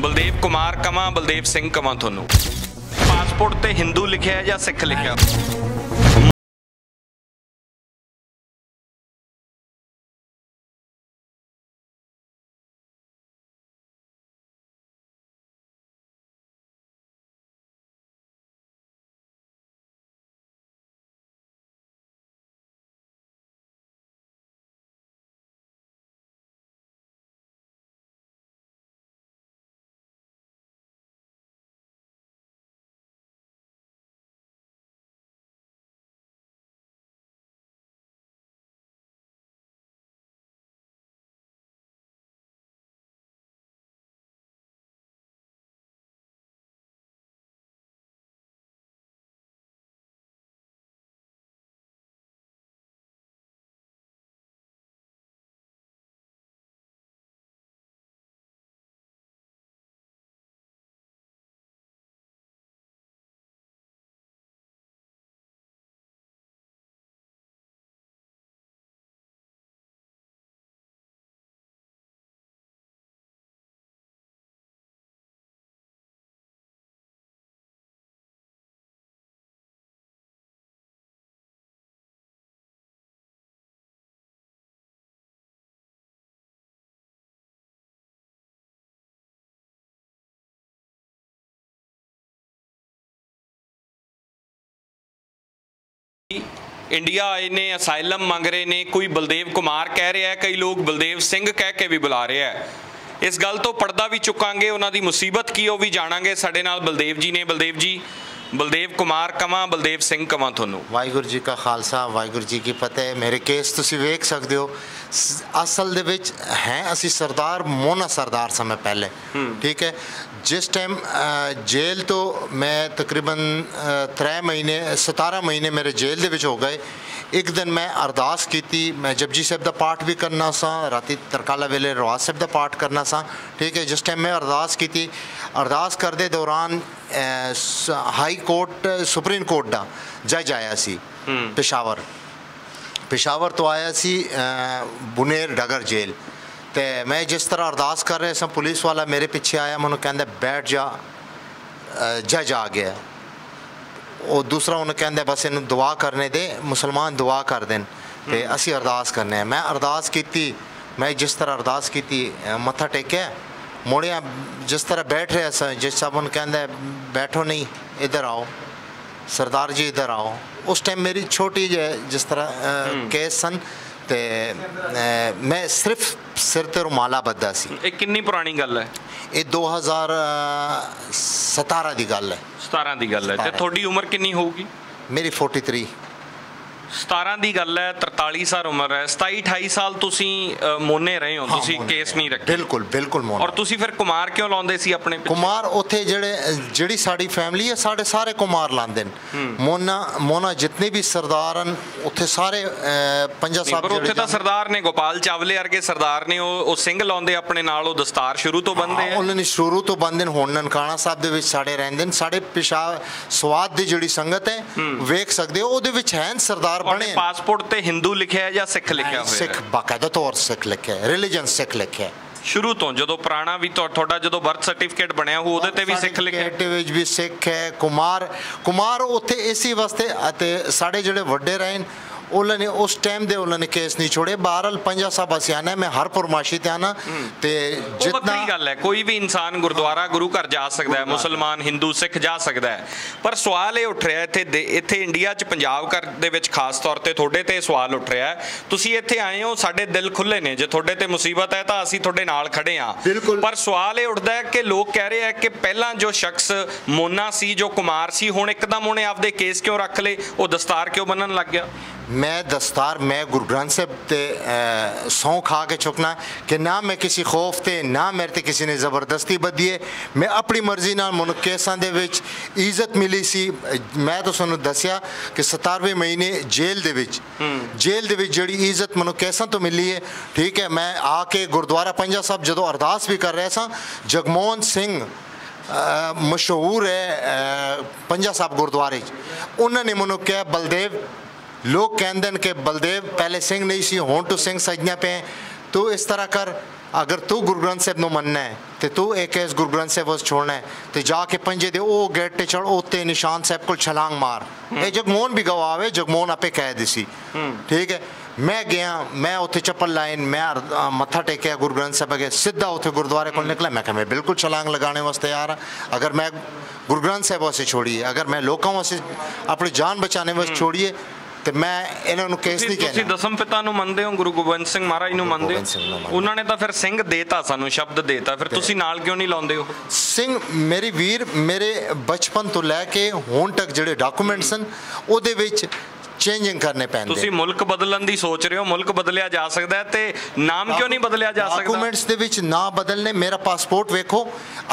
ਬਲਦੇਵ ਕੁਮਾਰ ਕਵਾਂ ਬਲਦੇਵ ਸਿੰਘ ਕਵਾਂ ਤੁਹਾਨੂੰ। ਪਾਸਪੋਰਟ ਤੇ ਹਿੰਦੂ ਲਿਖਿਆ ਜਾਂ ਸਿੱਖ ਲਿਖਿਆ? ਇੰਡੀਆ ਆਏ ਨੇ ਅਸਾਈਲਮ ਮੰਗ ਰਹੇ ਨੇ ਕੋਈ ਬਲਦੇਵ ਕੁਮਾਰ ਕਹਿ ਰਿਹਾ ਹੈ ਕਈ ਲੋਕ ਬਲਦੇਵ ਸਿੰਘ ਕਹਿ ਕੇ ਵੀ ਬੁਲਾ ਰਿਹਾ ਹੈ। ਇਸ ਗੱਲ ਤੋਂ ਪਰਦਾ ਵੀ ਚੁੱਕਾਂਗੇ ਉਹਨਾਂ ਦੀ ਮੁਸੀਬਤ ਕੀ ਉਹ ਵੀ ਜਾਣਾਂਗੇ। ਸਾਡੇ ਨਾਲ ਬਲਦੇਵ ਜੀ ਨੇ। ਬਲਦੇਵ ਜੀ ਬਲਦੇਵ ਕੁਮਾਰ ਕਵਾਂ ਬਲਦੇਵ ਸਿੰਘ ਕਵਾਂ ਤੁਹਾਨੂੰ। ਵਾਹਿਗੁਰੂ ਜੀ ਕਾ ਖਾਲਸਾ ਵਾਹਿਗੁਰੂ ਜੀ ਕੀ ਫਤਿਹ। ਮੇਰੇ ਕੇਸ ਤੁਸੀਂ ਵੇਖ ਸਕਦੇ ਹੋ। ਅਸਲ ਦੇ ਵਿੱਚ ਹੈ ਅਸੀਂ ਸਰਦਾਰ ਮੋਨਾ ਸਰਦਾਰ ਸਮੇਂ ਪਹਿਲੇ। ਠੀਕ ਹੈ? ਜਿਸ ਟਾਈਮ ਜੇਲ੍ਹ ਤੋਂ ਮੈਂ ਤਕਰੀਬਨ 3 ਮਹੀਨੇ 17 ਮਹੀਨੇ ਮੇਰੇ ਜੇਲ੍ਹ ਦੇ ਵਿੱਚ ਹੋ ਗਏ। ਇੱਕ ਦਿਨ ਮੈਂ ਅਰਦਾਸ ਕੀਤੀ ਮੈਂ ਜਪਜੀ ਸਾਹਿਬ ਦਾ ਪਾਠ ਵੀ ਕਰਨਾ ਸਾਂ ਰਾਤੀ ਤਰਕਾਲਾ ਵੇਲੇ ਰਵਾਜ਼ ਸਾਹਿਬ ਦਾ ਪਾਠ ਕਰਨਾ ਸਾਂ। ਠੀਕ ਹੈ ਜਿਸ ਟਾਈਮ ਮੈਂ ਅਰਦਾਸ ਕੀਤੀ ਅਰਦਾਸ ਕਰਦੇ ਦੌਰਾਨ ਹਾਈ ਕੋਰਟ ਸੁਪਰੀਮ ਕੋਰਟ ਦਾ ਜੱਜ ਆਇਆ ਸੀ ਪੇਸ਼ਾਵਰ। ਪੇਸ਼ਾਵਰ ਤੋਂ ਆਇਆ ਸੀ ਬੁਨੇਰ ਡਗਰ ਜੇਲ੍ਹ। ਤੇ ਮੈਂ ਜਿਸ ਤਰ੍ਹਾਂ ਅਰਦਾਸ ਕਰ ਰਿਹਾ ਸਾਂ ਪੁਲਿਸ ਵਾਲਾ ਮੇਰੇ ਪਿੱਛੇ ਆਇਆ ਮੈਨੂੰ ਕਹਿੰਦਾ ਬੈਠ ਜਾ ਜੱਜ ਆ ਗਿਆ। ਉਹ ਦੂਸਰਾ ਉਹਨੂੰ ਕਹਿੰਦਾ ਬਸ ਇਹਨੂੰ ਦੁਆ ਕਰਨੇ ਦੇ ਮੁਸਲਮਾਨ ਦੁਆ ਕਰ ਦੇਣ। ਤੇ ਅਸੀਂ ਅਰਦਾਸ ਕਰਨੇ ਆ। ਮੈਂ ਅਰਦਾਸ ਕੀਤੀ ਮੈਂ ਜਿਸ ਤਰ੍ਹਾਂ ਅਰਦਾਸ ਕੀਤੀ ਮੱਥਾ ਟੇਕਿਆ। ਮੋੜਿਆ ਜਿਸ ਤਰ੍ਹਾਂ ਬੈਠ ਰਿਹਾ ਸਾਂ ਜਿਸ ਸਾਹਿਬ ਨੂੰ ਕਹਿੰਦਾ ਬੈਠੋ ਨਹੀਂ ਇੱਧਰ ਆਓ। ਸਰਦਾਰ ਜੀ ਇੱਧਰ ਆਓ। ਉਸ ਟਾਈਮ ਮੇਰੀ ਛੋਟੀ ਜਿਹੀ ਜਿਸ ਤਰ੍ਹਾਂ ਕੇਸ ਸਨ ਤੇ ਮੈਂ ਸਿਰਫ ਸਿਰ ਤੇ ਰੁਮਾਲਾ ਬੱਧਾ ਸੀ। ਇਹ ਕਿੰਨੀ ਪੁਰਾਣੀ ਗੱਲ ਹੈ? ਇਹ 2017 ਦੀ ਗੱਲ ਹੈ। 17 ਦੀ ਗੱਲ ਹੈ। ਤੇ 17 ਤੁਹਾਡੀ ਉਮਰ ਕਿੰਨੀ ਹੋਊਗੀ? ਮੇਰੀ 43 17 ਦੀ ਗੱਲ ਹੈ 43 ਸਾਲ ਉਮਰ ਹੈ 27 28 ਸਾਲ ਤੁਸੀਂ ਮੋਨੇ ਰਹੇ ਹੋ ਤੁਸੀਂ ਕੇਸ। ਨਹੀਂ ਰੱਖੇ। ਬਿਲਕੁਲ ਬਿਲਕੁਲ ਮੋਨਾ। ਔਰ ਤੁਸੀਂ ਫਿਰ ਕੁਮਾਰ ਕਿਉਂ ਲਾਉਂਦੇ ਸੀ ਆਪਣੇ ਕੁਮਾਰ ਉੱਥੇ ਜਿਹੜੇ ਜਿਹੜੀ ਸਾਡੀ ਫੈਮਿਲੀ ਹੈ ਸਾਡੇ ਸਾਰੇ ਕੁਮਾਰ ਲਾਂਦੇ ਨੇ। ਮੋਨਾ ਮੋਨਾ ਜਿਤਨੇ ਵੀ ਸਰਦਾਰ ਹਨ ਉੱਥੇ ਸਾਰੇ ਪੰਜਾ ਸਾਹਿਬ ਪਰ ਉੱਥੇ ਜਿਹੜੇ ਤਾਂ ਸਰਦਾਰ ਨੇ ਗੋਪਾਲ ਚਾਵਲੇ ਵਰਗੇ ਸਰਦਾਰ ਨੇ ਉਹ ਉਹ ਸਿੰਘ ਲਾਉਂਦੇ ਆਪਣੇ ਨਾਲ ਉਹ ਦਸਤਾਰ ਸ਼ੁਰੂ ਤੋਂ ਬੰਨਦੇ ਹਾਂ, ਆ। ਉਹਨਾਂ ਨੇ ਸ਼ੁਰੂ ਤੋਂ ਬੰਦੇ ਨੇ ਹੁਣ ਨਨਕਾਣਾ ਸਾਹਿਬ ਦੇ ਵਿੱਚ ਸਾਡੇ ਰਹਿੰਦੇ ਨੇ ਸਾਡੇ ਪਿਸ਼ਾ ਸਵਾਦ ਦੀ ਜਿਹੜੀ ਸੰਗਤ ਹੈ ਵੇਖ ਸਕਦੇ ਹੋ ਉਹਦੇ ਵਿੱਚ ਹੈ ਸਰਦਾਰ ਔਰ ਬਣੇ। ਪਾਸਪੋਰਟ ਤੇ ਹਿੰਦੂ ਲਿਖਿਆ ਹੈ ਜਾਂ ਸਿੱਖ ਲਿਖਿਆ ਹੋਇਆ ਸਿੱਖ ਹੈ ਬਾਕਾਇਦਾ ਤੌਰ ਸਿੱਖ ਲਿਖਿਆ ਹੈ ਰਿਲੀਜਨ ਸਿੱਖ ਲਿਖਿਆ ਹੈ। ਸ਼ੁਰੂ ਤੋਂ ਜਦੋਂ ਪੁਰਾਣਾ ਵੀ ਤੁਹਾ- ਤੁਹਾਡਾ ਜਦੋਂ ਬਰਥ ਸਰਟੀਫਿਕੇਟ ਬਣਿਆ ਹੋ ਉਹਦੇ ਤੇ ਵੀ ਸਿੱਖ ਲਿਖਿਆ ਹੈ। ਸਰਟੀਫਿਕੇਟ ਵਿੱਚ ਵੀ ਸਿੱਖ ਹੈ ਕੁਮਾਰ ਕੁਮਾਰ ਉੱਥੇ ਇਸੇ ਵਾਸਤੇ ਅਤੇ ਸਾਡੇ ਜਿਹੜੇ ਵੱਡੇ ਰਹੇ ਉਹਨਾਂ ਨੇ ਉਸ ਟਾਈਮ ਦੇ ਉਹਨਾਂ ਨੇ ਕੇਸ ਨਹੀਂ ਛੋੜੇ। ਬਹਰਲ ਪੰਜਾ ਸਾਹਿਬ ਅਸੀਂ ਆਨਾ ਮੈਂ ਹਰ ਪੁਰਮਾਸ਼ੀ ਤੇ ਆਨਾ। ਤੇ ਜਿਤਨਾ ਵੱਖਰੀ ਗੱਲ ਹੈ। ਕੋਈ ਵੀ ਇਨਸਾਨ ਗੁਰਦੁਆਰਾ ਗੁਰੂ ਘਰ ਜਾ ਸਕਦਾ ਹੈ ਮੁਸਲਮਾਨ ਹਿੰਦੂ ਸਿੱਖ ਜਾ ਸਕਦਾ ਹੈ। ਪਰ ਸਵਾਲ ਇਹ ਉੱਠ ਰਿਹਾ ਇੱਥੇ ਇੱਥੇ ਇੰਡੀਆ 'ਚ ਪੰਜਾਬ ਘਰ ਦੇ ਵਿੱਚ ਖਾਸ ਤੌਰ ਤੇ ਤੁਹਾਡੇ ਤੇ ਸਵਾਲ ਉੱਠ ਰਿਹਾ ਤੁਸੀਂ ਇੱਥੇ ਆਏ ਹੋ ਸਾਡੇ ਦਿਲ ਖੁੱਲੇ ਨੇ। ਜੇ ਤੁਹਾਡੇ ਤੇ ਮੁਸੀਬਤ ਹੈ ਤਾਂ ਅਸੀਂ ਤੁਹਾਡੇ ਨਾਲ ਖੜੇ ਬਿਲਕੁਲ। ਪਰ ਸਵਾਲ ਇਹ ਉੱਠਦਾ ਹੈ ਕਿ ਲੋਕ ਕਹਿ ਰਹੇ ਆ ਕਿ ਪਹਿਲਾਂ ਜੋ ਸ਼ਖਸ ਮੋਨਾ ਸੀ ਜੋ ਕੁਮਾਰ ਸੀ ਹੁਣ ਇੱਕਦਮ ਉਹਨੇ ਆਪਦੇ ਕੇਸ ਕਿਉਂ ਰੱਖ ਲਏ? ਉਹ ਦਸਤਾਰ ਕਿਉਂ ਬੰਨਣ ਲੱਗ ਗਿਆ? ਮੈਂ ਦਸਤਾਰ ਮੈਂ ਗੁਰੂ ਗ੍ਰੰਥ ਸਾਹਿਬ ਤੇ ਸਹੁੰ ਖਾ ਕੇ ਚੁੱਕਣਾ ਕਿ ਨਾ ਮੈਂ ਕਿਸੇ ਖੌਫ ਤੇ ਨਾ ਮੇਰੇ ਤੇ ਕਿਸੇ ਨੇ ਜ਼ਬਰਦਸਤੀ ਬੱਧੀ ਹੈ। ਮੈਂ ਆਪਣੀ ਮਰਜ਼ੀ ਨਾਲ ਮਨੁ ਕੇਸਾਂ ਦੇ ਵਿੱਚ ਇੱਜ਼ਤ ਮਿਲੀ ਸੀ। ਮੈਂ ਤਾਂ ਤੁਹਾਨੂੰ ਦੱਸਿਆ ਕਿ 17ਵੇਂ ਮਹੀਨੇ ਜੇਲ੍ਹ ਦੇ ਵਿੱਚ ਜੇਲ੍ਹ ਦੇ ਵਿੱਚ ਜਿਹੜੀ ਇੱਜ਼ਤ ਮਨੁ ਕੇਸਾਂ ਤੋਂ ਮਿਲੀ ਹੈ ਠੀਕ ਹੈ ਮੈਂ ਆ ਕੇ ਗੁਰਦੁਆਰਾ ਪੰਜਾ ਸਾਹਿਬ ਜਦੋਂ ਅਰਦਾਸ ਵੀ ਕਰ ਰਿਹਾ ਸਾਂ ਜਗਮੋਹਨ ਸਿੰਘ ਮਸ਼ਹੂਰ ਹੈ ਪੰਜਾ ਸਾਹਿਬ ਗੁਰਦੁਆਰੇ 'ਚ। ਉਹਨਾਂ ਨੇ ਮੈਨੂੰ ਕਿਹਾ ਬਲਦੇਵ ਲੋਕ ਕਹਿੰਦੇ ਨੇ ਕਿ ਬਲਦੇਵ ਪਹਿਲੇ ਸਿੰਘ ਨਹੀਂ ਸੀ ਹੁਣ ਤੂੰ ਸਿੰਘ ਸਜਣਾ ਪਏ ਤੂੰ ਇਸ ਤਰ੍ਹਾਂ ਕਰ। ਅਗਰ ਤੂੰ ਗੁਰੂ ਗ੍ਰੰਥ ਸਾਹਿਬ ਨੂੰ ਮੰਨਣਾ ਹੈ ਤੇ ਤੂੰ ਇੱਕ ਇਸ ਗੁਰੂ ਗ੍ਰੰਥ ਸਾਹਿਬ ਉਸ ਛੋੜਨਾ ਹੈ ਤੇ ਜਾ ਕੇ ਪੰਜੇ ਦੇ ਉਹ ਗੇਟ ਤੇ ਚੜ ਉੱਤੇ ਨਿਸ਼ਾਨ ਸਾਹਿਬ ਕੋਲ ਛਲਾਂਗ ਮਾਰ। ਇਹ ਜਗਮੋਹਨ ਵੀ ਗਵਾਵੇ ਜਗਮੋਹਨ ਆਪੇ ਕਹਿ ਦਿਸੀ ਠੀਕ ਹੈ। ਮੈਂ ਗਿਆ ਮੈਂ ਉੱਥੇ ਚੱਪਲ ਲਾਈਨ ਮੈਂ ਮੱਥਾ ਟੇਕਿਆ ਗੁਰੂ ਗ੍ਰੰਥ ਸਾਹਿਬ ਅਗੇ ਸਿੱਧਾ ਉੱਥੇ ਗੁਰਦੁਆਰੇ ਕੋਲ ਨਿਕਲਿਆ। ਮੈਂ ਕਿਹਾ ਮੈਂ ਬਿਲਕੁਲ ਛਲਾਂਗ ਲਗਾਉਣੇ ਵਾਸਤੇ ਰਹਾ ਅਗਰ ਮੈਂ ਗੁਰੂ ਗ੍ਰੰਥ ਸਾਹਿਬ ਵਾਸਤੇ ਛੋੜੀਏ ਅਗਰ ਮੈਂ ਲੋਕਾਂ ਵਾਸਤੇ ਆਪਣੀ ਜਾਨ ਬਚਾਉਣੇ ਵਾਸਤੇ ਛੋੜੀਏ ਤੇ ਮੈਂ ਇਹਨਾਂ ਨੂੰ ਕੇਸ ਨਹੀਂ ਤੁਸੀਂ ਕਹਿਣਾ ਦਸਮ ਪਿਤਾ ਨੂੰ ਮੰਨਦੇ ਹੋ ਗੁਰੂ ਗੋਬਿੰਦ ਸਿੰਘ ਮਹਾਰਾਜ ਨੂੰ ਮੰਨਦੇ ਹੋ। ਉਹਨਾਂ ਨੇ ਤਾਂ ਫਿਰ ਸਿੰਘ ਦੇਤਾ ਸਾਨੂੰ ਸ਼ਬਦ ਦੇਤਾ। ਫਿਰ ਤੁਸੀਂ ਨਾਲ ਕਿਉਂ ਨਹੀਂ ਲਾਉਂਦੇ ਹੋ? ਸਿੰਘ ਮੇਰੀ ਵੀਰ ਮੇਰੇ ਬਚਪਨ ਤੋਂ ਲੈ ਕੇ ਹੁਣ ਤੱਕ ਜਿਹੜੇ ਡਾਕੂਮੈਂਟਸ ਹਨ ਉਹਦੇ ਵਿੱਚ ਚੇਂਜਿੰਗ ਕਰਨੇ ਪੈਂਦੇ। ਤੁਸੀਂ ਮੁਲਕ ਬਦਲਣ ਦੀ ਸੋਚ ਰਹੇ ਹੋ ਮੁਲਕ ਬਦਲਿਆ ਜਾ ਸਕਦਾ ਹੈ ਤੇ ਨਾਮ ਕਿਉਂ ਨਹੀਂ ਬਦਲਿਆ ਜਾ ਸਕਦਾ? ਡਾਕੂਮੈਂਟਸ ਦੇ ਵਿੱਚ ਨਾ ਬਦਲਨੇ ਮੇਰਾ ਪਾਸਪੋਰਟ ਵੇਖੋ।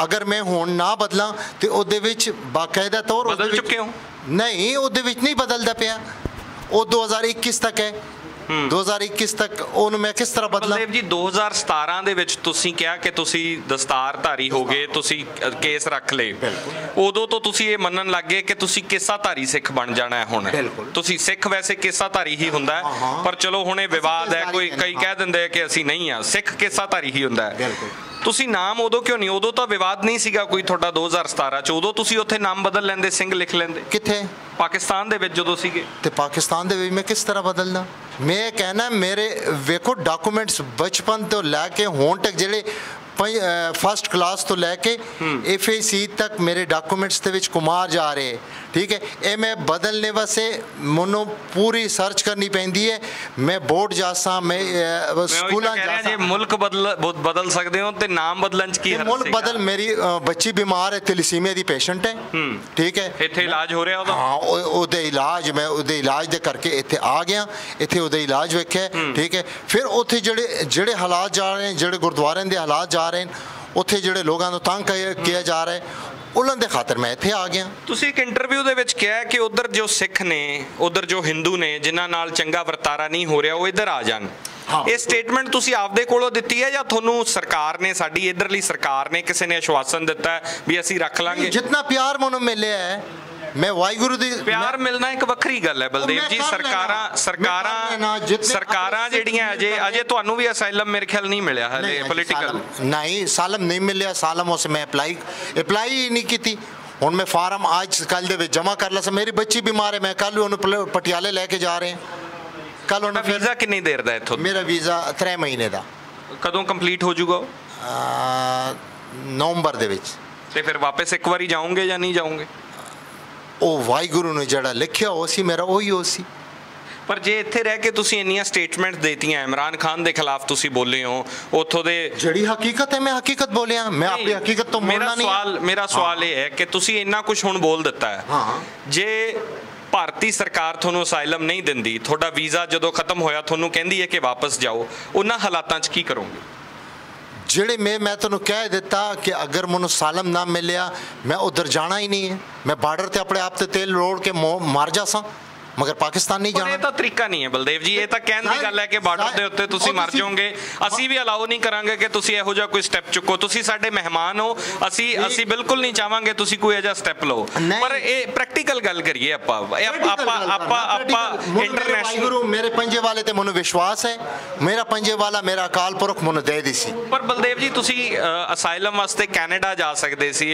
ਅਗਰ ਮੈਂ ਹੁਣ ਨਾ ਬਦਲਾਂ ਤੇ ਉਹਦੇ ਵਿੱਚ ਬਾਕਾਇਦਾ ਤੌਰ ਬਦਲ ਚੁੱਕੇ ਹੋ? ਨਹੀਂ ਉਹਦੇ ਵਿੱਚ ਨਹੀਂ ਬਦਲਦਾ ਪਿਆ। ਉਹ 2021 ਤੱਕ ਹੈ। 2021 ਤੱਕ ਉਹਨੂੰ ਮੈਂ ਕਿਸ ਤਰ੍ਹਾਂ ਬਦਲਾਂ? ਬਲਦੇਵ ਜੀ 2017 ਦੇ ਵਿੱਚ ਤੁਸੀਂ ਕਿਹਾ ਕਿ ਤੁਸੀਂ ਦਸਤਾਰਧਾਰੀ ਹੋ ਗਏ ਤੁਸੀਂ ਕੇਸ ਰੱਖ ਲਏ। ਉਦੋਂ ਤੋਂ ਤੁਸੀਂ ਇਹ ਮੰਨਣ ਲੱਗ ਗਏ ਕਿ ਤੁਸੀਂ ਕੇਸਾਧਾਰੀ ਸਿੱਖ ਬਣ ਜਾਣਾ ਹੈ ਹੁਣ। ਤੁਸੀਂ ਸਿੱਖ ਵੈਸੇ ਕੇਸਾਧਾਰੀ ਹੀ ਹੁੰਦਾ। ਪਰ ਚਲੋ ਹੁਣ ਇਹ ਵਿਵਾਦ ਹੈ ਕੋਈ ਕਈ ਕਹਿ ਦਿੰਦੇ ਆ ਕਿ ਅਸੀਂ ਨਹੀਂ ਆ ਸਿੱਖ ਕੇਸਾਧਾਰੀ ਹੀ ਹੁੰਦਾ ਹੈ। ਬਿਲਕੁਲ। ਤੁਸੀਂ ਨਾਮ ਉਦੋਂ ਕਿਉਂ ਨਹੀਂ ਉਦੋਂ ਤਾਂ ਵਿਵਾਦ ਨਹੀਂ ਸੀਗਾ ਕੋਈ ਤੁਹਾਡਾ 2017 ਚ। ਉਦੋਂ ਤੁਸੀਂ ਉੱਥੇ ਨਾਮ ਬਦਲ ਲੈਂਦੇ ਸਿੰਘ ਲਿਖ ਲੈਂਦੇ। ਕਿੱਥੇ? ਪਾਕਿਸਤਾਨ ਦੇ ਵਿੱਚ ਜਦੋਂ ਸੀਗੇ? ਤੇ ਪਾਕਿਸਤਾਨ ਦੇ ਵਿੱਚ ਮੈਂ ਕਿਸ ਤਰ੍ਹਾਂ ਬਦਲਣਾ? ਮੈਂ ਕਹਿਣਾ ਮੇਰੇ ਵੇਖੋ ਡਾਕੂਮੈਂਟਸ ਬਚਪਨ ਤੋਂ ਲੈ ਕੇ ਹੁਣ ਤੱਕ ਜਿਹੜੇ ਫਸਟ ਕਲਾਸ ਤੋਂ ਲੈ ਕੇ ਐਫਏਸੀ ਤੱਕ ਮੇਰੇ ਡਾਕੂਮੈਂਟਸ ਦੇ ਵਿੱਚ ਕੁਮਾਰ ਜਾ ਰਹੇ। ਠੀਕ ਹੈ ਇਹ ਮੈਂ ਬਦਲਨੇ ਵਾਸਤੇ ਮੈਨੂੰ ਪੂਰੀ ਸਰਚ ਕਰਨੀ ਪੈਂਦੀ ਹੈ। ਮੈਂ ਬੋਰਡ ਜਾਸਾਂ ਮੈਂ ਸਕੂਲਾਂ ਰਿਹਾ ਜੇ ਜਾਸਾਂ ਮੁਲਕ ਬਦਲ ਬਦ- ਬਦਲ ਸਕਦੇ ਹੋ ਤੇ ਨਾਮ ਬਦਲਣ ਚ ਕੀ ਹਰਜ ਮੁਲਕ? ਬਦਲ ਮੇਰੀ ਬੱਚੀ ਬਿਮਾਰ ਹੈ ਥੈਲੀਸੀਮੀਆ ਦੀ ਪੇਸ਼ੈਂਟ ਹੈ। ਠੀਕ ਹੈ। ਇੱਥੇ ਇਲਾਜ ਹੋ ਰਿਹਾ ਉਹਦਾ? ਹਾਂ ਉਹ- ਉਹਦੇ ਇਲਾਜ ਮੈਂ ਉਹਦੇ ਇਲਾਜ ਦੇ ਕਰਕੇ ਇੱਥੇ ਆ ਗਿਆ। ਇੱਥੇ ਉਹਦੇ ਇਲਾਜ ਵੇਖਿਆ। ਠੀਕ ਹੈ। ਫਿਰ ਉੱਥੇ ਜਿਹੜੇ ਜਿਹੜੇ ਹਾਲਾਤ ਜਾ ਰਹੇ ਨੇ ਜਿਹੜੇ ਗੁਰਦੁਆਰਿਆਂ ਦੇ ਹਾਲਾਤ ਜਾ ਰਹੇ ਨੇ ਉੱਥੇ ਜਿਹੜੇ ਲੋਕਾਂ ਨੂੰ ਤੰਗ ਕਿਆ- ਕੀਤਾ ਜਾ ਰਿਹਾ ਹੈ ਉਹਨਾਂ ਦੇ ਖਾਤਰ ਮੈਂ ਇੱਥੇ ਆ ਗਿਆ। ਤੁਸੀਂ ਇੱਕ ਇੰਟਰਵਿਊ ਦੇ ਵਿੱਚ ਕਿਹਾ ਕਿ ਉਧਰ ਜੋ ਸਿੱਖ ਨੇ ਉਧਰ ਜੋ ਹਿੰਦੂ ਨੇ ਜਿਨ੍ਹਾਂ ਨਾਲ ਚੰਗਾ ਵਰਤਾਰਾ ਨਹੀਂ ਹੋ ਰਿਹਾ ਉਹ ਇੱਧਰ ਆ ਜਾਣ। ਇਹ ਸਟੇਟਮੈਂਟ ਤੁਸੀਂ ਆਪਦੇ ਕੋਲੋਂ ਦਿੱਤੀ ਹੈ ਜਾਂ ਤੁਹਾਨੂੰ ਸਰਕਾਰ ਨੇ ਸਾਡੀ ਇਧਰਲੀ ਸਰਕਾਰ ਨੇ ਕਿਸੇ ਨੇ ਆਸ਼ਵਾਸਨ ਦਿੱਤਾ ਵੀ ਅਸੀਂ ਰੱਖ ਲਾਂਗੇ? ਜਿੰਨਾ ਪਿਆਰ ਮੈਨੂੰ ਮਿਲਿਆ ਹੈ ਮੈਂ ਵਾਹਿਗੁਰੂ ਦੀ ਪਿਆਰ ਮਿਲਣਾ ਇੱਕ ਵੱਖਰੀ ਗੱਲ ਹੈ ਬਲਦੇਵ ਜੀ। ਸਰਕਾਰਾਂ ਸਰਕਾਰਾਂ ਸਰਕਾਰਾਂ ਜਿਹੜੀਆਂ ਅਜੇ ਅਜੇ ਤੁਹਾਨੂੰ ਵੀ ਅਸਾਈਲਮ ਮੇਰੇ ਖਿਆਲ ਨਹੀਂ ਮਿਲਿਆ ਹਲੇ ਪੋਲੀਟੀਕਲ ਨਹੀਂ ਸਾਲਮ ਨਹੀਂ ਮਿਲਿਆ ਸਾਲਮ ਉਸ ਮੈਂ ਅਪਲਾਈ ਅਪਲਾਈ ਨਹੀਂ ਕੀਤੀ। ਹੁਣ ਮੈਂ ਫਾਰਮ ਅੱਜ ਕੱਲ ਦੇ ਵਿੱਚ ਜਮ੍ਹਾਂ ਕਰ ਲਿਆ ਸੀ। ਮੇਰੀ ਬੱਚੀ ਬਿਮਾਰ ਹੈ ਮੈਂ ਕੱਲ ਉਹਨੂੰ ਪਟਿਆਲੇ ਲੈ ਕੇ ਜਾ ਰਹੇ। ਕੱਲ ਉਹਨੂੰ ਵੀਜ਼ਾ ਕਿੰਨੀ ਦੇਰ ਦਾ ਇੱਥੋਂ? ਮੇਰਾ ਵੀਜ਼ਾ 3 ਮਹੀਨੇ ਦਾ। ਕਦੋਂ ਕੰਪਲੀਟ ਹੋ ਜਾਊਗਾ ਨਵੰਬਰ ਦੇ ਵਿੱਚ। ਤੇ ਫਿਰ ਵਾਪਸ ਇੱਕ ਵਾਰੀ ਜਾਓਗੇ ਜਾਂ ਨਹੀਂ ਜਾਓਗੇ? ਉਹ ਵਾਹਿਗੁਰੂ ਨੇ ਜਿਹੜਾ ਲਿਖਿਆ ਉਹ ਸੀ ਮੇਰਾ ਉਹੀ ਉਹ ਸੀ। ਪਰ ਜੇ ਇੱਥੇ ਰਹਿ ਕੇ ਤੁਸੀਂ ਇੰਨੀਆਂ ਸਟੇਟਮੈਂਟ ਦੇਤੀਆਂ ਇਮਰਾਨ ਖਾਨ ਦੇ ਖਿਲਾਫ ਤੁਸੀਂ ਬੋਲੇ ਹੋ ਉਥੋਂ ਦੇ ਜਿਹੜੀ ਹਕੀਕਤ ਹੈ ਮੈਂ ਹਕੀਕਤ ਬੋਲਿਆ। ਮੈਂ ਆਪਣੀ ਹਕੀਕਤ ਤੋਂ ਮੇਰਾ ਮੋੜਨਾ ਨਹੀਂ। ਸਵਾਲ ਮੇਰਾ ਸਵਾਲ ਇਹ ਹੈ ਕਿ ਤੁਸੀਂ ਇੰਨਾ ਕੁਝ ਹੁਣ ਬੋਲ ਦਿੱਤਾ ਹੈ। ਹਾਂ। ਜੇ ਭਾਰਤੀ ਸਰਕਾਰ ਤੁਹਾਨੂੰ ਅਸਾਈਲਮ ਨਹੀਂ ਦਿੰਦੀ ਤੁਹਾਡਾ ਵੀਜ਼ਾ ਜਦੋਂ ਖਤਮ ਹੋਇਆ ਤੁਹਾਨੂੰ ਕਹਿੰਦੀ ਹੈ ਕਿ ਵਾਪਸ ਜਾਓ ਉਹਨਾਂ ਹਾਲਾਤਾਂ 'ਚ ਕੀ ਕਰੋਗੇ? ਜਿਹੜੇ ਮੈਂ ਮੈਂ ਤੁਹਾਨੂੰ ਕਹਿ ਦਿੱਤਾ ਕਿ ਅਗਰ ਮੈਨੂੰ ਸਾਲਮ ਨਾ ਮਿਲਿਆ, ਮੈਂ ਉਧਰ ਜਾਣਾ ਹੀ ਨਹੀਂ ਹੈ। ਮੈਂ ਬਾਰਡਰ ਤੇ ਆਪਣੇ ਆਪ ਤੇ ਤੇਲ ਰੋੜ ਕੇ ਮੋ- ਮਰ ਜਾਸਾਂ ਮਗਰ ਪਾਕਿਸਤਾਨ ਨਹੀਂ ਪਰ ਇਹ ਜਾਣਾ। ਤਾਂ ਤਰੀਕਾ ਨਹੀਂ ਹੈ ਬਲਦੇਵ ਜੀ ਇਹ ਤਾਂ ਕਹਿਣ ਦੀ ਗੱਲ ਹੈ ਕਿ ਬਾਰਡਰ ਦੇ ਉੱਤੇ ਤੁਸੀਂ ਮਰ ਜਾਓਗੇ। ਅਸੀਂ ਵੀ ਅਲਾਉ ਨਹੀਂ ਕਰਾਂਗੇ ਕਿ ਤੁਸੀਂ ਇਹੋ ਜਿਹਾ ਕੋਈ ਸਟੈਪ ਚੁੱਕੋ। ਤੁਸੀਂ ਸਾਡੇ ਮਹਿਮਾਨ ਹੋ। ਅਸੀਂ ਅਸੀਂ ਬਿਲਕੁਲ ਨਹੀਂ ਚਾਹਾਂਗੇ ਤੁਸੀਂ ਕੋਈ ਇਹੋ ਸਟੈਪ ਲਓ। ਪਰ ਇਹ ਪ੍ਰੈਕਟੀਕਲ ਗੱਲ ਕਰੀਏ ਆਪਾਂ। ਆਪਾਂ ਆਪਾਂ ਆਪਾਂ ਇੰਟਰਨੈਸ਼ਨਲ ਮੇਰੇ ਪੰਜੇ ਵਾਲੇ ਤੇ ਮੈਨੂੰ ਵਿਸ਼ਵਾਸ ਹੈ। ਮੇਰਾ ਪੰਜੇ ਵਾਲਾ ਮੇਰਾ ਅਕਾਲ ਪੁਰਖ ਮੈਨੂੰ ਦੇ ਦੀ ਸੀ। ਪਰ ਬਲਦੇਵ ਜੀ ਤੁਸੀਂ ਅਸਾਈਲਮ ਵਾਸਤੇ ਕੈਨੇਡਾ ਜਾ ਸਕਦੇ ਸੀ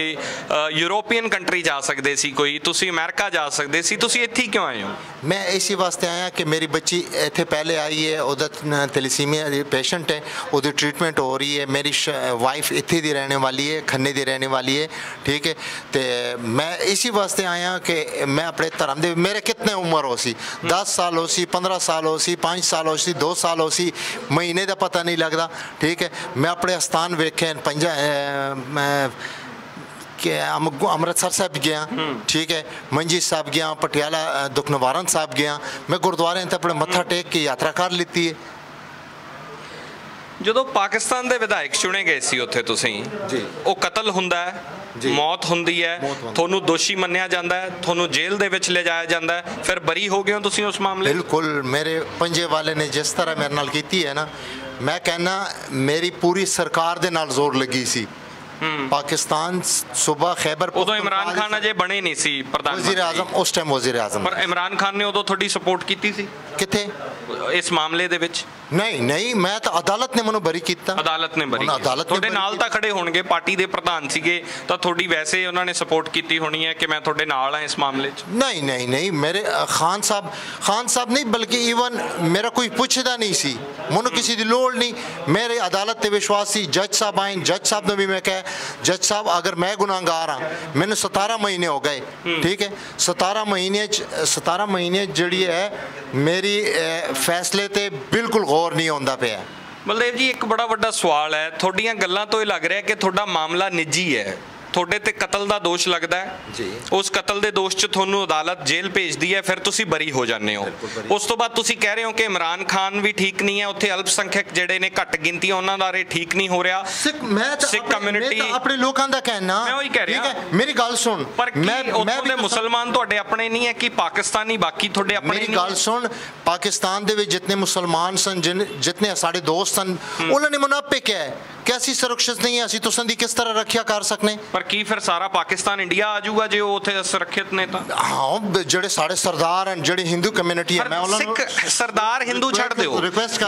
ਯੂਰੋਪੀਅਨ ਕੰਟਰੀ ਜਾ ਸਕਦੇ ਸੀ ਕੋਈ। ਤੁਸੀਂ ਅਮਰੀਕਾ ਜਾ ਸਕਦੇ ਸੀ। ਤੁਸੀਂ ਇੱਥੇ ਕਿਉਂ ਆਏ ਹੋ? ਮੈਂ ਇਸੇ ਵਾਸਤੇ ਆਇਆ ਕਿ ਮੇਰੀ ਬੱਚੀ ਇੱਥੇ ਪਹਿਲੇ ਆਈ ਹੈ ਉਹਦਾ ਥੈਲੀਸੀਮੀਆ ਦੀ ਪੇਸ਼ੈਂਟ ਹੈ ਉਹਦੀ ਟ੍ਰੀਟਮੈਂਟ ਹੋ ਰਹੀ ਹੈ ਮੇਰੀ ਵਾਈਫ ਇੱਥੇ ਦੀ ਰਹਿਣੇ ਵਾਲੀ ਹੈ ਖੰਨੇ ਦੀ ਰਹਿਣੇ ਵਾਲੀ ਹੈ ਠੀਕ ਹੈ ਤੇ ਮੈਂ ਇਸੇ ਵਾਸਤੇ ਆਇਆ ਕਿ ਮੈਂ ਆਪਣੇ ਧਰਮ ਦੇ ਮੇਰੇ ਕਿਤਨੇ ਉਮਰ ਹੋ ਸੀ? 10 ਸਾਲ ਹੋ ਸੀ 15 ਸਾਲ ਹੋ ਸੀ 5 ਸਾਲ ਹੋ ਸੀ 2 ਸਾਲ ਹੋ ਸੀ ਮਹੀਨੇ ਦਾ ਪਤਾ ਨਹੀਂ ਲੱਗਦਾ ਠੀਕ ਹੈ ਮੈਂ ਆਪਣੇ ਸਥਾਨ ਵੇਖੇ ਪੰਜਾ ਮੈਂ ਕਿ ਅਮ- ਅੰਮ੍ਰਿਤਸਰ ਸਾਹਿਬ ਗਿਆ ਠੀਕ ਹੈ ਮੰਜੀ ਸਾਹਿਬ ਗਿਆ ਪਟਿਆਲਾ ਅ, ਦੁੱਖ ਨਿਵਾਰਨ ਸਾਹਿਬ ਗਿਆ ਮੈਂ ਗੁਰਦੁਆਰੇ ਤੇ ਆਪਣੇ ਮੱਥਾ ਟੇਕ ਕੇ ਯਾਤਰਾ ਕਰ ਲਿੱਤੀ ਹੈ ਜਦੋਂ ਪਾਕਿਸਤਾਨ ਦੇ ਵਿਧਾਇਕ ਚੁਣੇ ਗਏ ਸੀ ਉੱਥੇ ਤੁਸੀਂ ਜੀ। ਉਹ ਕਤਲ ਹੁੰਦਾ ਹੈ। ਮੌਤ ਹੁੰਦੀ ਹੈ। ਤੁਹਾਨੂੰ ਦੋਸ਼ੀ ਮੰਨਿਆ ਜਾਂਦਾ ਹੈ ਤੁਹਾਨੂੰ ਜੇਲ੍ਹ ਦੇ ਵਿੱਚ ਲਿਜਾਇਆ ਜਾਂਦਾ ਹੈ ਫਿਰ ਬਰੀ ਹੋ ਗਏ ਹੋ ਤੁਸੀਂ ਉਸ ਮਾਮਲੇ? ਬਿਲਕੁਲ ਮੇਰੇ ਪੰਜੇ ਵਾਲੇ ਨੇ ਜਿਸ ਤਰ੍ਹਾਂ ਮੇਰੇ ਨਾਲ ਕੀਤੀ ਹੈ ਨਾ ਮੈਂ ਕਹਿੰਨਾ ਮੇਰੀ ਪੂਰੀ ਸਰਕਾਰ ਦੇ ਨਾਲ ਜ਼ੋਰ ਲੱਗੀ ਸੀ ਪਾਕਿਸਤਾਨ ਸੂਬਾ ਖੈਬਰ ਉਦੋਂ ਇਮਰਾਨ ਖਾਨ ਅਜੇ ਬਣੇ ਨਹੀਂ ਸੀ ਪ੍ਰਧਾਨ ਵਜ਼ੀਰ ਮੰਤਰੀ। ਆਜ਼ਮ ਉਸ ਟਾਈਮ ਵਜ਼ੀਰ ਆਜ਼ਮ ਪਰ ਇਮਰਾਨ ਖਾਨ ਨੇ ਉਦੋਂ ਤੁਹਾਡੀ ਸਪੋਰਟ ਕੀਤੀ ਸੀ? ਕਿੱਥੇ? ਇਸ ਮਾਮਲੇ ਦੇ ਵਿੱਚ। ਨਹੀਂ ਨਹੀਂ ਮੈਂ ਤਾਂ ਅਦਾਲਤ ਨੇ ਮੈਨੂੰ ਬਰੀ ਕੀਤਾ। ਅਦਾਲਤ ਨੇ ਬਰੀ। ਅਦਾਲਤ ਤੁਹਾਡੇ ਨਾਲ ਤਾਂ ਖੜੇ ਹੋਣਗੇ ਪਾਰਟੀ ਦੇ ਪ੍ਰਧਾਨ ਸੀਗੇ ਤਾਂ ਤੁਹਾਡੀ ਵੈਸੇ ਉਹਨਾਂ ਨੇ ਸਪੋਰਟ ਕੀਤੀ ਹੋਣੀ ਹੈ ਕਿ ਮੈਂ ਤੁਹਾਡੇ ਨਾਲ ਹਾਂ ਇਸ ਮਾਮਲੇ 'ਚ? ਨਹੀਂ ਨਹੀਂ ਨਹੀਂ ਮੇਰੇ ਖਾਨ ਸਾਹਿਬ ਖਾਨ ਸਾਹਿਬ ਨਹੀਂ ਬਲਕਿ ਈਵਨ ਮੇਰਾ ਕੋਈ ਪੁੱਛਦਾ ਨਹੀਂ ਸੀ। ਮੈਨੂੰ ਕਿਸੇ ਦੀ ਲੋੜ ਨਹੀਂ। ਮੇਰੇ ਅਦਾਲਤ ਤੇ ਵਿਸ਼ਵਾਸ ਸੀ ਜੱਜ ਸਾਹਿਬ ਆਏ ਜੱਜ ਸਾਹਿਬ ਨੂੰ ਵੀ ਮੈਂ ਕਿਹਾ ਜੱਜ ਸਾਹਿਬ ਅਗਰ ਮੈਂ ਗੁਨਾਹਗਾਰ ਹਾਂ ਮੈਨੂੰ 17 ਮਹੀਨੇ ਹੋ ਗਏ। ਠੀਕ ਹੈ? 17 ਮਹੀਨੇ ਚ 17 ਮਹੀਨੇ ਜਿਹੜੀ ਹੈ ਮੇਰੀ ਫੈਸਲੇ ਤੇ ਬਿਲਕੁਲ ਗੌਰ ਨਹੀਂ ਆਉਂਦਾ ਪਿਆ। ਬਲਦੇਵ ਜੀ, ਇੱਕ ਬੜਾ ਵੱਡਾ ਸਵਾਲ ਹੈ। ਤੁਹਾਡੀਆਂ ਗੱਲਾਂ ਤੋਂ ਇਹ ਲੱਗ ਰਿਹਾ ਕਿ ਤੁਹਾਡਾ ਮਾਮਲਾ ਨਿੱਜੀ ਹੈ। ਤੁਹਾਡੇ ਤੇ ਕਤਲ ਦਾ ਦੋਸ਼ ਲੱਗਦਾ ਹੈ। ਜੀ। ਉਸ ਕਤਲ ਦੇ ਦੋਸ਼ 'ਚ ਤੁਹਾਨੂੰ ਅਦਾਲਤ ਜੇਲ੍ਹ ਭੇਜਦੀ ਹੈ ਫਿਰ ਤੁਸੀਂ ਬਰੀ ਹੋ ਜਾਂਦੇ ਹੋ। ਉਸ ਤੋਂ ਬਾਅਦ ਤੁਸੀਂ ਕਹਿ ਰਹੇ ਹੋ ਕਿ ਇਮਰਾਨ ਖਾਨ ਵੀ ਠੀਕ ਨਹੀਂ ਹੈ ਉੱਥੇ ਅਲਪਸੰਖਿਅਕ ਜਿਹੜੇ ਨੇ ਘੱਟ ਗਿਣਤੀ ਉਹਨਾਂ ਦਾ ਰੇ ਠੀਕ ਨਹੀਂ ਹੋ ਰਿਹਾ। ਸਿੱਖ ਮੈਂ ਤਾਂ ਸਿੱਖ ਆਪਣੇ- ਲੋਕਾਂ ਦਾ ਕਹਿਣਾ। ਮੈਂ ਉਹੀ ਕਹਿ ਰਿਹਾ। ਮੇਰੀ ਗੱਲ ਸੁਣ। ਮੈਂ ਮੈਂ ਵੀ ਮੁਸਲਮਾਨ ਤੁਹਾਡੇ ਆਪਣੇ ਨਹੀਂ ਹੈ ਕਿ ਪਾਕਿਸਤਾਨੀ ਬਾਕੀ ਤੁਹਾਡੇ ਆਪਣੇ ਮੇਰੀ ਨਹੀਂ ਗੱਲ ਹੈ? ਸੁਣ। ਪਾਕਿਸਤਾਨ ਦੇ ਵਿੱਚ ਜਿੰਨੇ ਮੁਸਲਮਾਨ ਸਨ ਜਿਨ- ਸਾਡੇ ਦੋਸਤ ਸਨ ਉਹਨਾਂ ਨੇ ਮੈਨੂੰ ਆਪੇ ਕਿਹਾ ਹੈ? ਕਿ ਅਸੀਂ ਸੁਰੱਖਿਅਤ ਨਹੀਂ ਹਾਂ? ਅਸੀਂ ਤੁਸਾਂ ਦੀ ਕਿਸ ਤਰ੍ਹਾਂ ਰੱਖਿਆ ਕਰ ਸਕਨੇ? ਪਰ ਕੀ ਫਿਰ ਸਾਰਾ ਪਾਕਿਸਤਾਨ ਇੰਡੀਆ ਆ ਜਾਊਗਾ ਜੇ ਉਹ ਉੱਥੇ ਸੁਰੱਖਿਅਤ ਨੇ ਤਾਂ? ਹਾਂ ਜਿਹੜੇ ਸਾਡੇ ਸਰਦਾਰ ਹਨ ਜਿਹੜੀ ਹਿੰਦੂ ਕਮਿਊਨਿਟੀ ਹੈ ਮੈਂ ਉਹਨਾਂ ਨੂੰ ਸਿੱਖ ਸਰਦਾਰ ਹਿੰਦੂ ਛੱਡ ਦਿਓ।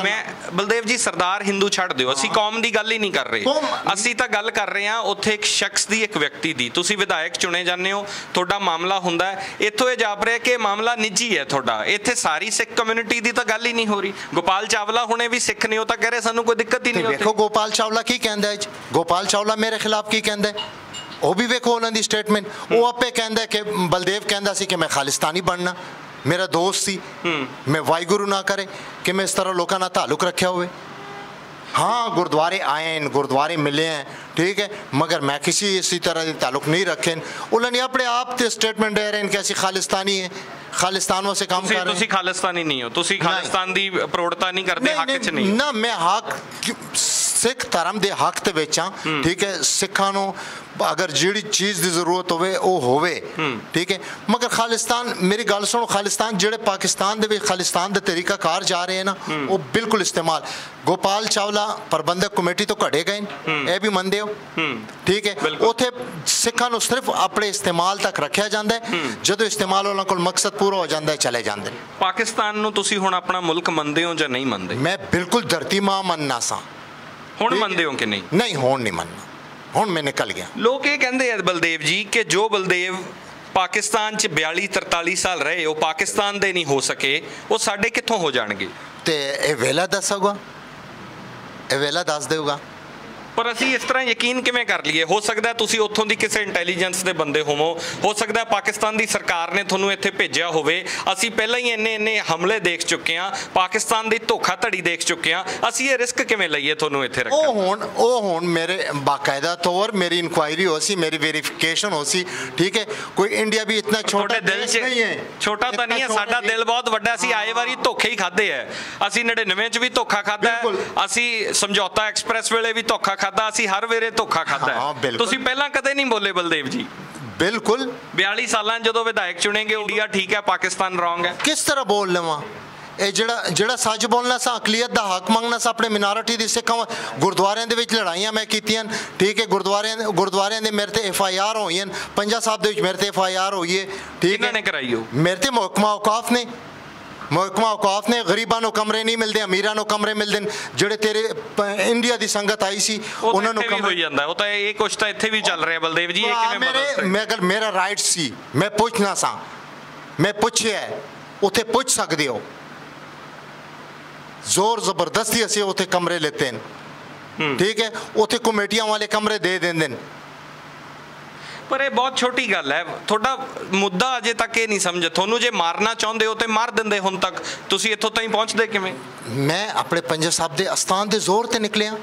ਮੈਂ ਬਲਦੇਵ ਜੀ ਸਰਦਾਰ ਹਿੰਦੂ ਛੱਡ ਦਿਓ। ਅਸੀਂ ਕੌਮ ਦੀ ਗੱਲ ਹੀ ਨਹੀਂ ਕਰ ਰਹੇ। ਅਸੀਂ ਤਾਂ ਗੱਲ ਕਰ ਰਹੇ ਹਾਂ ਉੱਥੇ ਇੱਕ ਸ਼ਖਸ ਦੀ ਇੱਕ ਵਿਅਕਤੀ ਦੀ। ਤੁਸੀਂ ਵਿਧਾਇਕ ਚੁਣੇ ਜਾਂਦੇ ਹੋ ਤੁਹਾਡਾ ਮਾਮਲਾ ਹੁੰਦਾ ਹੈ। ਇੱਥੋਂ ਇਹ ਜਾਪ ਰਿਹਾ ਕਿ ਇਹ ਮਾਮਲਾ ਨਿੱਜੀ ਹੈ ਤੁਹਾਡਾ। ਇੱਥੇ ਸਾਰੀ ਸਿੱਖ ਕਮਿਊਨਿਟੀ ਦੀ ਤਾਂ ਗੱਲ ਹੀ ਨਹੀਂ ਹੋ ਰਹੀ। ਗੋਪਾਲ ਚਾਵਲਾ ਹੁਣੇ ਵੀ ਸਿੱਖ ਨੇ ਉਹ ਤਾਂ ਕਹਿ ਰਹੇ ਸਾਨੂੰ ਕੋਈ ਦਿੱਕਤ ਹੀ ਨਹੀਂ ਵੇਖੋ ਉੱਥੇ। ਗੋਪਾਲ ਚਾਵਲਾ ਕੀ ਕਹਿੰਦਾ ਹੈ? ਗੋਪਾਲ ਚਾਵਲਾ ਮੇਰੇ ਖਿਲਾਫ ਕੀ ਕਹਿੰਦਾ ਹੈ? ਉਹ ਵੀ ਵੇਖੋ ਉਹਨਾਂ ਦੀ ਸਟੇਟਮੈਂਟ ਉਹ ਆਪੇ ਕਹਿੰਦਾ ਹੈ ਕਿ ਬਲਦੇਵ ਕਹਿੰਦਾ ਸੀ ਕਿ ਮੈਂ ਖਾਲਿਸਤਾਨੀ ਬਣਨਾ ਮੇਰਾ ਦੋਸਤ ਸੀ ਮੈਂ ਵਾਹਿਗੁਰੂ ਨਾ ਕਰੇ ਕਿ ਮੈਂ ਇਸ ਤਰ੍ਹਾਂ ਲੋਕਾਂ ਨਾਲ ਤਾਲੁਕ ਰੱਖਿਆ ਹੋਵੇ हाँ गुरुद्वारे आए हैं गुरुद्वारे मिले हैं ठीक है मगर मैं किसी इसी तरह के ताल्लुक नहीं रखे उन्होंने अपने आप ते स्टेटमेंट दे रहे हैं कि ऐसी खालिस्तानी है खालिस्तान से काम ਤੁਸੀਂ कर रहे ਤੁਸੀਂ हैं ਖਾਲਿਸਤਾਨੀ ਨਹੀਂ ਹੋ ਤੁਸੀਂ ਖਾਲਿਸਤਾਨ ਦੀ ਪ੍ਰੋੜਤਾ ਨਹੀਂ ਕਰਦੇ ਹੱਕ 'ਚ ਨਹੀਂ ਨਾ ਮੈਂ ਹੱਕ ਸਿੱਖ ਧਰਮ ਦੇ ਹੱਕ ਤੇ ਵਿੱਚ ਹਾਂ ਠੀਕ ਹੈ ਸਿੱਖਾਂ ਨੂੰ ਅਗਰ ਜਿਹੜੀ ਚੀਜ਼ ਦੀ ਜ਼ਰੂਰਤ ਹੋਵੇ ਉਹ ਹੋਵੇ ਠੀਕ ਹੈ। ਮਗਰ ਖਾਲਿਸਤਾਨ ਮੇਰੀ ਗੱਲ ਸੁਣੋ ਖਾਲਿਸਤਾਨ ਜਿਹੜੇ ਪਾਕਿਸਤਾਨ ਦੇ ਵਿੱਚ ਖਾਲਿਸਤਾਨ ਦੇ ਤਰੀਕਾ ਕਾਰ ਜਾ ਰਹੇ ਹਨ ਉਹ ਬਿਲਕੁਲ ਇਸਤੇਮਾਲ। ਗੋਪਾਲ ਚਾਵਲਾ ਪ੍ਰਬੰਧਕ ਕਮੇਟੀ ਤੋਂ ਘੜੇ ਗਏ ਨੇ, ਇਹ ਵੀ ਮੰਨਦੇ ਹੋ? ਠੀਕ ਹੈ। ਉੱਥੇ ਸਿੱਖਾਂ ਨੂੰ ਸਿਰਫ ਆਪਣੇ ਇਸਤੇਮਾਲ ਤੱਕ ਰੱਖਿਆ ਜਾਂਦਾ ਹੈ। ਜਦੋਂ ਇਸਤੇਮਾਲ ਉਹਨਾਂ ਕੋਲ ਮਕਸਦ ਪੂਰਾ ਹੋ ਜਾਂਦਾ ਹੈ ਚਲੇ ਜਾਂਦੇ ਨੇ। ਪਾਕਿਸਤਾਨ ਨੂੰ ਤੁਸੀਂ ਹੁਣ ਆਪਣਾ ਮੁਲਕ ਮੰਨਦੇ ਹੋ ਜਾਂ ਨਹੀਂ ਮੰਨਦੇ? ਮੈਂ ਬਿਲਕੁਲ ਧਰਤੀ ਮਾਂ ਮੰਨਣਾ ਸਾਂ ਹੁਣ। ਮੰਨਦੇ ਹੋ ਕਿ ਨਹੀਂ? ਨਹੀਂ ਹੁਣ ਨਹੀਂ ਮੰਨਣਾ। ਹੁਣ ਮੈਂ ਨਿਕਲ ਗਿਆ। ਲੋਕ ਇਹ ਕਹਿੰਦੇ ਆ ਬਲਦੇਵ ਜੀ ਕਿ ਜੋ ਬਲਦੇਵ ਪਾਕਿਸਤਾਨ 'ਚ 42 43 ਸਾਲ ਰਹੇ ਉਹ ਪਾਕਿਸਤਾਨ ਦੇ ਨਹੀਂ ਹੋ ਸਕੇ ਉਹ ਸਾਡੇ ਕਿੱਥੋਂ ਹੋ ਜਾਣਗੇ? ਤੇ ਇਹ ਵੇਲਾ ਦੱਸੂਗਾ? ਇਹ ਵੇਲਾ ਦੱਸ ਦੇਊਗਾ? ਪਰ ਅਸੀਂ ਇਸ ਤਰ੍ਹਾਂ ਯਕੀਨ ਕਿਵੇਂ ਕਰ ਲਈਏ? ਹੋ ਸਕਦਾ ਹੈ ਤੁਸੀਂ ਉੱਥੋਂ ਦੀ ਕਿਸੇ ਇੰਟੈਲੀਜੈਂਸ ਦੇ ਬੰਦੇ ਹੋਵੋ। ਹੋ ਸਕਦਾ ਹੈ ਪਾਕਿਸਤਾਨ ਦੀ ਸਰਕਾਰ ਨੇ ਤੁਹਾਨੂੰ ਇੱਥੇ ਭੇਜਿਆ ਹੋਵੇ। ਅਸੀਂ ਪਹਿਲਾਂ ਹੀ ਇੰਨੇ ਇੰਨੇ ਹਮਲੇ ਦੇਖ ਚੁੱਕੇ ਹਾਂ। ਪਾਕਿਸਤਾਨ ਦੀ ਧੋਖਾਧੜੀ ਦੇਖ ਚੁੱਕੇ ਹਾਂ। ਅਸੀਂ ਇਹ ਰਿਸਕ ਕਿਵੇਂ ਲਈਏ ਤੁਹਾਨੂੰ ਇੱਥੇ ਉਹ ਰੱਖਣ ਹੁਣ ਉਹ ਹੁਣ ਮੇਰੇ ਬਾਕਾਇਦਾ ਤੌਰ ਮੇਰੀ ਇਨਕੁਆਇਰੀ ਹੋ ਸੀ ਮੇਰੀ ਵੈਰੀਫਿਕੇਸ਼ਨ ਹੋ ਸੀ ਠੀਕ ਹੈ? ਕੋਈ ਇੰਡੀਆ ਵੀ ਇਤਨਾ ਛੋਟਾ ਦਿਲ 'ਚ ਨਹੀਂ ਹੈ। ਛੋਟਾ ਤਾਂ ਨਹੀਂ ਹੈ ਸਾਡਾ ਦਿਲ ਬਹੁਤ ਵੱਡਾ ਸੀ ਆਏ ਵਾਰੀ ਧੋਖੇ ਹੀ ਖਾਦੇ ਐ ਅਸੀਂ 99 ਚ ਵੀ ਧੋਖਾ ਖਾਦਾ। ਅਸੀਂ ਸਮਝੌਤਾ ਐਕਸਪ੍ਰੈਸ ਵੇਲੇ ਵੀ ਧੋਖਾ ਖਾਦਾ ਅਸੀਂ ਹਰ ਵੇਲੇ ਧੋਖਾ ਖਾਦਾ ਹਾਂ। ਤੁਸੀਂ ਪਹਿਲਾਂ ਕਦੇ ਨਹੀਂ ਬੋਲੇ ਬਲਦੇਵ ਜੀ। ਬਿਲਕੁਲ। 42 ਸਾਲਾਂ ਜਦੋਂ ਵਿਧਾਇਕ ਚੁਣੇਗੇ ਇੰਡੀਆ ਠੀਕ ਹੈ ਪਾਕਿਸਤਾਨ ਰੋਂਗ ਹੈ। ਕਿਸ ਤਰ੍ਹਾਂ ਬੋਲ ਲਵਾਂ? ਇਹ ਜਿਹੜਾ ਜਿਹੜਾ ਸੱਚ ਬੋਲਣਾ ਸਾ ਅਕਲੀਅਤ ਦਾ ਹੱਕ ਮੰਗਣਾ ਸਾ ਆਪਣੇ ਮਿਨਾਰਟੀ ਦੀ ਸਿੱਖਾਂ ਗੁਰਦੁਆਰਿਆਂ ਦੇ ਵਿੱਚ ਲੜਾਈਆਂ ਮੈਂ ਕੀਤੀਆਂ ਠੀਕ ਹੈ ਗੁਰਦੁਆਰਿਆਂ ਗੁਰਦੁਆਰਿਆਂ ਦੇ ਮੇਰੇ ਤੇ ਐਫ ਆਈ ਆਰ ਹੋਈਆਂ ਪੰਜਾ ਸਾਹਿਬ ਦੇ ਵਿੱਚ ਮੇਰੇ ਤੇ ਐਫ ਆਈ ਆਰ ਹੋਈ ਹੈ ਠੀਕ ਕਿਹਨਾਂ ਹੈ। ਨੇ ਕਰਾਈ ਉਹ? ਮੇਰੇ ਤੇ ਮੁਹਕਮਾ ਔਕਾਫ ਨੇ। ਮੁਹਕਮਾ ਔਕਾਫ ਨੇ ਗਰੀਬਾਂ ਨੂੰ ਕਮਰੇ ਨਹੀਂ ਮਿਲਦੇ ਅਮੀਰਾਂ ਨੂੰ ਕਮਰੇ ਮਿਲਦੇ ਨੇ। ਜਿਹੜੇ ਤੇਰੇ ਇੰਡੀਆ ਦੀ ਸੰਗਤ ਆਈ ਸੀ ਉਹ ਉਹਨਾਂ ਨੂੰ ਕਮਰੇ ਜਾਂਦਾ। ਉਹ ਤਾਂ ਇਹ ਕੁਛ ਤਾਂ ਇੱਥੇ ਵੀ ਚੱਲ ਰਿਹਾ ਬਲਦੇਵ ਜੀ ਇਹ ਕਿਵੇਂ ਬਦਲ ਮੈਂ ਅਗਰ ਮੇਰਾ ਰਾਈਟ ਸੀ ਮੈਂ ਪੁੱਛਣਾ ਸਾਂ। ਮੈਂ ਪੁੱਛਿਆ ਹੈ, ਉੱਥੇ ਪੁੱਛ ਸਕਦੇ ਹੋ? ਜ਼ੋਰ ਜ਼ਬਰਦਸਤੀ ਅਸੀਂ ਉੱਥੇ ਕਮਰੇ ਲੈਤੇ ਨੇ। ਠੀਕ ਹੈ? ਉੱਥੇ ਕਮੇਟੀਆਂ ਵਾਲੇ ਕਮਰੇ ਦੇ ਦਿੰਦੇ ਨੇ। ਪਰ ਇਹ ਬਹੁਤ ਛੋਟੀ ਗੱਲ ਹੈ। ਤੁਹਾਡਾ ਮੁੱਦਾ ਅਜੇ ਤੱਕ ਇਹ ਨਹੀਂ ਸਮਝ। ਤੁਹਾਨੂੰ ਜੇ ਮਾਰਨਾ ਚਾਹੁੰਦੇ ਹੋ ਤੇ ਮਾਰ ਦਿੰਦੇ ਹੁਣ ਤੱਕ। ਤੁਸੀਂ ਇੱਥੋਂ ਤਾਈਂ ਪਹੁੰਚਦੇ ਕਿਵੇਂ? ਮੈਂ ਆਪਣੇ ਪੰਜੇ ਸਾਹਿਬ ਦੇ ਅਸਥਾਨ ਦੇ ਜ਼ੋਰ ਤੇ ਨਿਕਲਿਆ।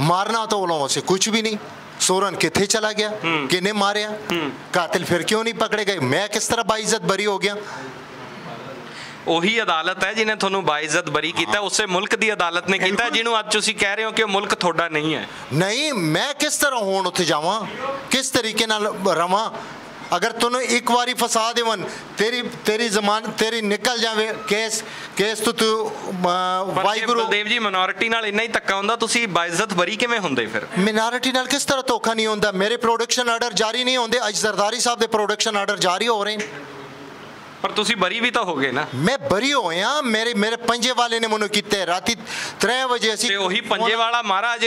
ਮਾਰਨਾ ਤਾਂ ਉਹਨਾਂ ਸੇ ਕੁਝ ਵੀ ਨਹੀਂ। ਸੋਰਨ ਕਿੱਥੇ ਚਲਾ ਗਿਆ? ਕਿਨੇ ਮਾਰਿਆ? ਕਾਤਿਲ ਫਿਰ ਕਿਉਂ ਨਹੀਂ ਪਕੜੇ ਗਏ? ਮੈਂ ਕਿਸ ਤਰ੍ਹਾਂ ਬਾਇਜ਼ਤ ਬਰੀ ਹੋ ਗਿਆ? ਉਹੀ ਅਦਾਲਤ ਹੈ ਜਿਹਨੇ ਤੁਹਾਨੂੰ ਬਾਇਜ਼ਤ ਬਰੀ ਕੀਤਾ ਉਸੇ ਮੁਲਕ ਦੀ ਅਦਾਲਤ ਨੇ ਕੀਤਾ। ਜਿਹਨੂੰ ਅੱਜ ਤੁਸੀਂ ਕਹਿ ਰਹੇ ਹੋ ਕਿ ਉਹ ਮੁਲਕ ਤੁਹਾਡਾ ਨਹੀਂ ਹੈ। ਨਹੀਂ ਮੈਂ ਕਿਸ ਤਰ੍ਹਾਂ ਹੁਣ ਉੱਥੇ ਜਾਵਾਂ? ਕਿਸ ਤਰੀਕੇ ਨਾਲ ਰਵਾਂ? ਅਗਰ ਤੈਨੂੰ ਇੱਕ ਵਾਰੀ ਫਸਾ ਦੇਵਨ ਤੇਰੀ ਤੇਰੀ ਜ਼ਮਾਨ ਤੇਰੀ ਨਿਕਲ ਜਾਵੇ ਕੇਸ ਕੇਸ ਤੋਂ ਤੂੰ ਵਾਹਿਗੁਰੂ ਬਲਦੇਵ ਜੀ ਮਿਨੋਰਿਟੀ ਨਾਲ ਇੰਨਾ ਹੀ ਧੱਕਾ ਹੁੰਦਾ ਤੁਸੀਂ ਬਾਇਜ਼ਤ ਬਰੀ ਕਿਵੇਂ ਹੁੰਦੇ ਫਿਰ? ਮਿਨਾਰਿਟੀ ਨਾਲ ਕਿਸ ਤਰ੍ਹਾਂ ਧੋਖਾ ਨਹੀਂ ਹੁੰਦਾ? ਮੇਰੇ ਪ੍ਰੋਡਕਸ਼ਨ ਆਰਡਰ ਜਾਰੀ ਨਹੀਂ ਹੁੰਦੇ। ਅੱਜ ਜ਼ਰਦਾਰੀ ਸਾਹਿਬ ਦੇ ਪ੍ਰੋਡਕਸ਼ਨ ਆਰਡਰ ਜਾਰੀ ਹੋ ਰਹੇ ਨੇ। ਪਰ ਤੁਸੀਂ ਬਰੀ ਵੀ ਤਾਂ ਹੋ ਗਏ ਨਾ। ਮੈਂ ਬਰੀ ਹੋਇਆ ਮੇਰੇ ਮੇਰੇ ਪੰਜੇ ਵਾਲੇ ਨੇ ਮੈਨੂੰ ਕੀਤੇ। ਰਾਤੀ 3 ਵਜੇ ਅਸੀਂ ਤੇ ਉਹੀ ਪੰਜੇ ਵਾਲਾ ਮਹਾਰਾਜ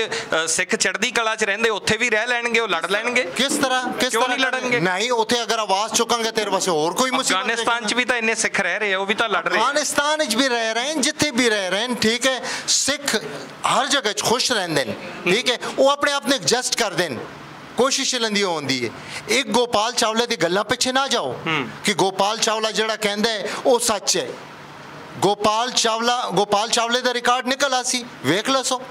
ਸਿੱਖ ਚੜ੍ਹਦੀ ਕਲਾ 'ਚ ਰਹਿੰਦੇ ਉੱਥੇ ਵੀ ਰਹਿ ਲੈਣਗੇ ਉਹ ਲੜ ਲੈਣਗੇ। ਕਿਸ ਤਰ੍ਹਾਂ? ਕਿਸ ਤਰ੍ਹਾਂ ਨਹੀਂ ਲੜਨਗੇ? ਨਹੀਂ ਉੱਥੇ ਅਗਰ ਆਵਾਜ਼ ਚੁੱਕਾਂਗੇ ਤੇਰੇ ਪਾਸੇ ਹੋਰ ਕੋਈ ਮੁਸੀਬਤ ਅਫਗਾਨਿਸਤਾਨ 'ਚ ਵੀ ਤਾਂ ਇੰਨੇ ਸਿੱਖ ਰਹਿ ਰਹੇ ਆ ਉਹ ਵੀ ਤਾਂ ਲੜ ਰਹੇ। ਅਫਗਾਨਿਸਤਾਨ ਵਿੱਚ ਵੀ ਰਹਿ ਰਹੇ ਜਿੱਥੇ ਵੀ ਰਹਿ ਰਹੇ ਠੀਕ ਹੈ? ਸਿੱਖ ਹਰ ਜਗ੍ਹਾ 'ਚ ਖੁਸ਼ ਰਹਿੰਦੇ ਨੇ ਠੀਕ ਹੈ? ਉਹ ਆਪਣੇ ਆਪ ਨੂੰ ਐਡਜਸਟ ਕਰਦੇ ਨੇ। ਕੋਸ਼ਿਸ਼ ਲੰਦੀ ਹੁੰਦੀ ਹੈ ਇੱਕ ਗੋਪਾਲ ਚਾਵਲਾ ਦੀ ਗੱਲਾਂ ਪਿੱਛੇ ਨਾ ਜਾਓ ਕਿ ਗੋਪਾਲ ਚਾਵਲਾ ਜਿਹੜਾ ਕਹਿੰਦਾ ਹੈ ਉਹ ਸੱਚ ਹੈ ਗੋਪਾਲ ਚਾਵਲਾ ਗੋਪਾਲ ਚਾਵਲੇ ਦਾ ਰਿਕਾਰਡ ਨਿਕਲ ਆ ਸੀ ਵੇਖ ਲਓ ਸੋ।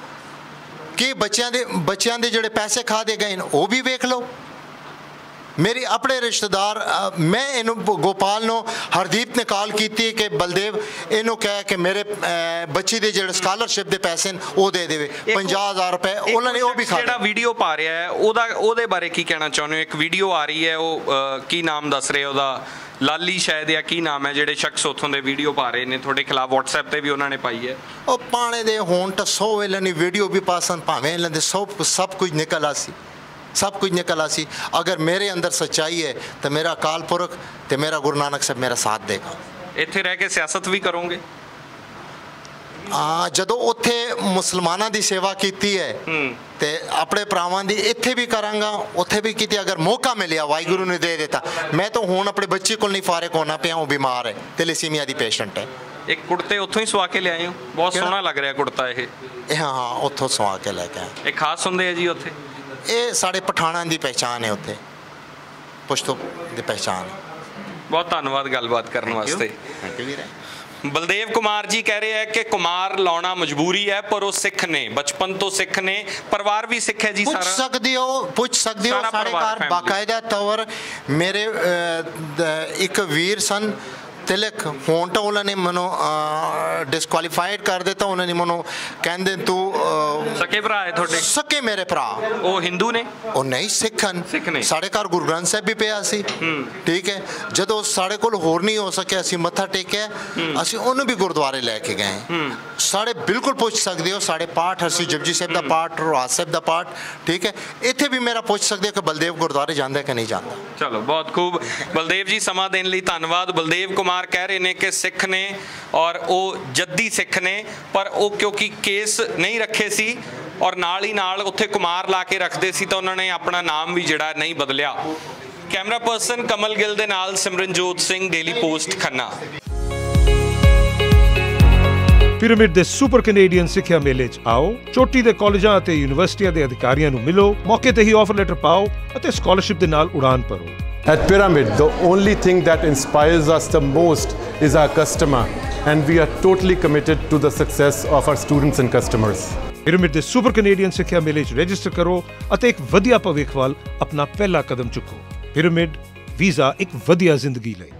ਕਿ ਬੱਚਿਆਂ ਦੇ ਬੱਚਿਆਂ ਦੇ ਜਿਹੜੇ ਪੈਸੇ ਖਾ ਦੇ ਗਏ ਨੇ ਉਹ ਵੀ ਵੇਖ ਲਓ। ਮੇਰੀ ਆਪਣੇ ਰਿਸ਼ਤੇਦਾਰ ਮੈਂ ਇਹਨੂੰ ਗੋਪਾਲ ਨੂੰ ਹਰਦੀਪ ਨੇ ਕਾਲ ਕੀਤੀ ਕਿ ਬਲਦੇਵ ਇਹਨੂੰ ਕਹਿ ਕਿ ਮੇਰੇ ਬੱਚੀ ਦੇ ਜਿਹੜੇ ਸਕਾਲਰਸ਼ਿਪ ਦੇ ਪੈਸੇ ਨੇ ਉਹ ਦੇ ਦੇਵੇ। 50000 ਰੁਪਏ ਉਹਨਾਂ ਨੇ ਉਹ ਵੀ ਖਾ ਜਿਹੜਾ ਵੀਡੀਓ ਪਾ ਰਿਹਾ ਹੈ ਉਹਦਾ ਉਹਦੇ ਬਾਰੇ ਕੀ ਕਹਿਣਾ ਚਾਹੁੰਦੇ ਹੋ? ਇੱਕ ਵੀਡੀਓ ਆ ਰਹੀ ਹੈ ਉਹ ਕੀ ਨਾਮ ਦੱਸ ਰਹੇ ਉਹਦਾ? ਲਾਲੀ ਸ਼ਾਇਦ ਜਾਂ ਕੀ ਨਾਮ ਹੈ ਜਿਹੜੇ ਸ਼ਖਸ ਉੱਥੋਂ ਦੇ ਵੀਡੀਓ ਪਾ ਰਹੇ ਨੇ? ਤੁਹਾਡੇ ਖਿਲਾਫ WhatsApp ਤੇ ਵੀ ਉਹਨਾਂ ਨੇ ਪਾਈ ਹੈ। ਉਹ ਪਾਣੇ ਦੇ ਹੋਣ ਤਾਂ 100 ਵੇਲੇ ਨਹੀਂ ਵੀਡੀਓ ਵੀ ਪਾਸਨ ਭਾਵੇਂ ਇਹਨਾਂ ਦੇ ਸਭ ਸਭ ਕੁਝ ਨਿਕਲ ਆਸੀ ਸਭ ਕੁਝ ਨਿਕਲ ਆਸੀ ਅਗਰ ਮੇਰੇ ਅੰਦਰ ਸੱਚਾਈ ਹੈ ਤਾਂ ਮੇਰਾ ਅਕਾਲ ਪੁਰਖ ਤੇ ਮੇਰਾ ਗੁਰੂ ਨਾਨਕ ਸਾਹਿਬ ਮੇਰਾ ਸਾਥ ਦੇਗਾ ਇੱਥੇ ਰਹਿ ਕੇ ਸਿਆਸਤ ਵੀ ਕਰੋਗੇ ਆ ਜਦੋਂ ਉੱਥੇ ਮੁਸਲਮਾਨਾਂ ਦੀ ਸੇਵਾ ਕੀਤੀ ਹੈ ਤੇ ਆਪਣੇ ਭਰਾਵਾਂ ਦੀ ਇੱਥੇ ਵੀ ਕਰਾਂਗਾ ਉੱਥੇ ਵੀ ਕੀਤੀ ਅਗਰ ਮੌਕਾ ਮਿਲਿਆ ਵਾਹਿਗੁਰੂ ਨੇ ਦੇ ਦਿੱਤਾ ਮੈਂ ਤਾਂ ਹੁਣ ਆਪਣੇ ਬੱਚੇ ਕੋਲ ਨਹੀਂ ਫਾਰਕ ਹੋਣਾ ਪਿਆ ਉਹ ਬਿਮਾਰ ਹੈ ਤੈਲੇਸੀਮੀਆ ਦੀ ਪੇਸ਼ੈਂਟ ਹੈ ਇੱਕ ਕੁੜਤੇ ਉੱਥੋਂ ਹੀ ਸਵਾ ਕੇ ਲਿਆਏ ਹੋ ਬਹੁਤ? ਸੋਹਣਾ ਲੱਗ ਰਿਹਾ ਕੁੜਤਾ ਇਹ ਇਹ ਹਾਂ ਹਾਂ ਉੱਥੋਂ ਸਵਾ ਕੇ ਲੈ ਕੇ ਆਏ ਇਹ ਖਾਸ ਹੁੰਦੇ ਆ ਜੀ ਉੱਥੇ ਇਹ ਸਾਡੇ ਪਠਾਣਾਂ ਦੀ ਪਹਿਚਾਨ ਹੈ ਉੱਥੇ। ਪੁਸ਼ਤੋ ਦੀ ਪਹਿਚਾਨ ਬਹੁਤ ਧੰਨਵਾਦ ਗੱਲਬਾਤ ਕਰਨ ਵਾਸਤੇ। ਥੈਂਕ ਯੂ ਵੀਰੇ। ਬਲਦੇਵ ਕੁਮਾਰ ਜੀ ਕਹਿ ਰਹੇ ਹੈ ਕਿ ਕੁਮਾਰ ਲਾਉਣਾ ਮਜਬੂਰੀ ਹੈ ਪਰ ਉਹ ਸਿੱਖ ਨੇ ਬਚਪਨ ਤੋਂ ਸਿੱਖ ਨੇ। ਪਰਿਵਾਰ ਵੀ ਸਿੱਖ ਹੈ ਜੀ ਪੁੱਛ ਸਾਰਾ। ਸਕਦੇ ਹੋ ਪੁੱਛ ਸਕਦੇ ਹੋ ਸਾਰਾ ਸਾਡੇ ਘਰ। ਬਾਕਾਇਦਾ ਤੌਰ ਮੇਰੇ ਇੱਕ ਵੀਰ ਸਨ ਤਿਲਕ ਹੁਣ ਤਾਂ ਉਹਨਾਂ ਨੇ ਮੈਨੂੰ ਡਿਸਕੁਆਲੀਫਾਈਡ ਕਰ ਦਿੱਤਾ ਉਹਨਾਂ ਨੇ ਮੈਨੂੰ ਕਹਿੰਦੇ ਤੂੰ ਸਕੇ ਭਰਾ ਹੈ ਤੁਹਾਡੇ? ਸਕੇ ਮੇਰੇ ਭਰਾ। ਉਹ ਹਿੰਦੂ ਨੇ? ਉਹ ਨਹੀਂ ਸਿੱਖਨ। ਸਾਡੇ ਘਰ ਗੁਰੂ ਗ੍ਰੰਥ ਸਾਹਿਬ ਵੀ ਪਿਆ ਸੀ। ਠੀਕ ਹੈ। ਜਦੋਂ ਸਾਡੇ ਕੋਲ ਹੋਰ ਨਹੀਂ ਹੋ ਸਕਿਆ ਅਸੀਂ ਮੱਥਾ ਟੇਕਿਆ। ਅਸੀਂ ਉਹਨੂੰ ਵੀ ਗੁਰਦੁਆਰੇ ਲੈ ਕੇ ਗਏ। ਸਾਡੇ ਬਿਲਕੁਲ ਪੁੱਛ ਸਕਦੇ ਹੋ ਸਾਡੇ ਪਾਠ ਅਸੀਂ ਜਪਜੀ ਸਾਹਿਬ ਦਾ ਪਾਠ ਰੋਹਾਸ ਸਾਹਿਬ ਦਾ ਪਾਠ ਠੀਕ ਹੈ। ਇੱਥੇ ਵੀ ਮੇਰਾ ਪੁੱਛ ਸਕਦੇ ਹੋ ਕਿ ਬਲਦੇਵ ਗੁਰਦੁਆਰੇ ਜਾਂਦਾ ਕਿ ਨਹੀਂ ਜਾਂਦਾ? ਚਲੋ ਬਹੁਤ ਖੂਬ। ਬਲਦੇਵ ਜੀ ਸਮਾਂ ਦੇਣ ਲਈ ਧੰਨਵਾਦ। ਬਲਦੇਵ ਕੁਮਾਰ ਕਹਿ ਰਹੇ ਨੇ ਕਿ ਸਿੱਖ ਨੇ ਔਰ ਉਹ ਜੱਦੀ ਸਿੱਖ ਨੇ, ਪਰ ਉਹ ਕਿਉਂਕਿ ਕੇਸ ਨਹੀਂ ਰੱਖੇ ਸੀ ਔਰ ਨਾਲ ਹੀ ਨਾਲ ਉੱਥੇ ਕੁਮਾਰ ਲਾ ਕੇ ਰੱਖਦੇ ਸੀ ਤਾਂ ਉਹਨਾਂ ਨੇ ਆਪਣਾ ਨਾਮ ਵੀ ਜਿਹੜਾ ਨਹੀਂ ਬਦਲਿਆ। ਕੈਮਰਾ ਪਰਸਨ ਕਮਲ ਗਿੱਲ ਦੇ ਨਾਲ Simranjot Singh, Daily Post, Khanna. Pyramid ਦੇ ਸੁਪਰ ਕੈਨੇਡੀਅਨ ਸਿੱਖਿਆ ਮੇਲੇ 'ਚ ਆਓ, ਚੋਟੀ ਦੇ ਕਾਲਜਾਂ ਅਤੇ ਯੂਨੀਵਰਸਿਟੀਆਂ ਦੇ ਅਧਿਕਾਰੀਆਂ ਨੂੰ ਮਿਲੋ, ਮੌਕੇ ਤੇ ਹੀ ਆਫਰ ਲੈਟਰ ਪਾਓ ਅਤੇ ਸਕਾਲਰਸ਼ਿਪ ਦੇ ਨਾਲ ਉਡਾਨ ਭਰੋ। At Pyramid, the only thing that inspires us the most is our customer, and we are totally committed to the success of our students and customers. Pyramid ਦੇ ਸੁਪਰ ਕੈਨੇਡੀਅਨ ਸਿੱਖਿਆ ਮੇਲੇ 'ਚ register ਕਰੋ ਅਤੇ ਇੱਕ ਵਧੀਆ ਭਵਿੱਖ ਵੱਲ ਆਪਣਾ ਪਹਿਲਾ ਕਦਮ ਚੁੱਕੋ ਪਿਰਾਮਿਡ ਵੀਜ਼ਾ ਇੱਕ ਵਧੀਆ ਜ਼ਿੰਦਗੀ ਲਈ